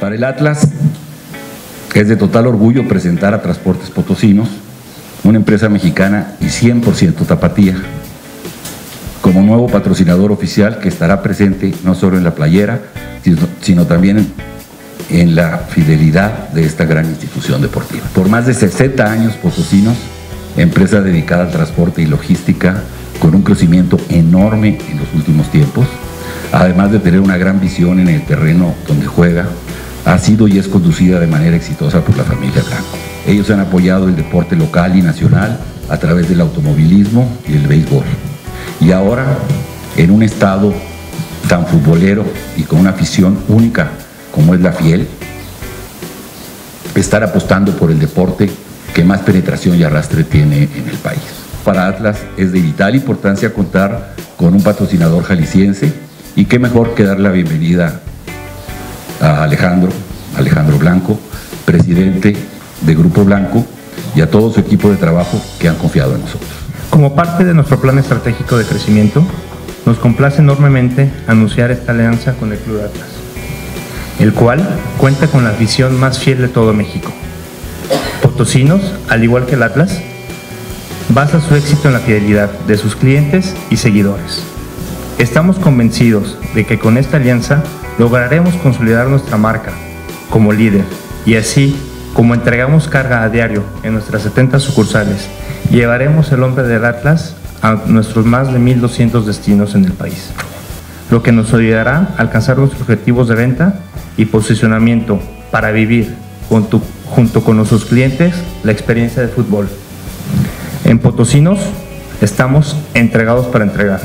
Para el Atlas es de total orgullo presentar a Transportes Potosinos, una empresa mexicana y 100% tapatía, como nuevo patrocinador oficial que estará presente no solo en la playera, sino también en la fidelidad de esta gran institución deportiva. Por más de 60 años, Potosinos, empresa dedicada al transporte y logística, con un crecimiento enorme en los últimos tiempos, además de tener una gran visión en el terreno donde juega, ha sido y es conducida de manera exitosa por la familia Blanco. Ellos han apoyado el deporte local y nacional a través del automovilismo y el béisbol. Y ahora, en un estado tan futbolero y con una afición única como es la fiel, estar apostando por el deporte que más penetración y arrastre tiene en el país. Para Atlas es de vital importancia contar con un patrocinador jalisciense y qué mejor que dar la bienvenida a Alejandro, Alejandro Blanco, presidente de Grupo Blanco y a todo su equipo de trabajo que han confiado en nosotros. Como parte de nuestro plan estratégico de crecimiento, nos complace enormemente anunciar esta alianza con el Club Atlas, el cual cuenta con la visión más fiel de todo México. Potosinos, al igual que el Atlas, basa su éxito en la fidelidad de sus clientes y seguidores. Estamos convencidos de que con esta alianza lograremos consolidar nuestra marca como líder y así como entregamos carga a diario en nuestras 70 sucursales, llevaremos el hombre del Atlas a nuestros más de 1.200 destinos en el país, lo que nos ayudará a alcanzar nuestros objetivos de venta y posicionamiento para vivir junto, con nuestros clientes la experiencia de fútbol. En Potosinos estamos entregados para entregar.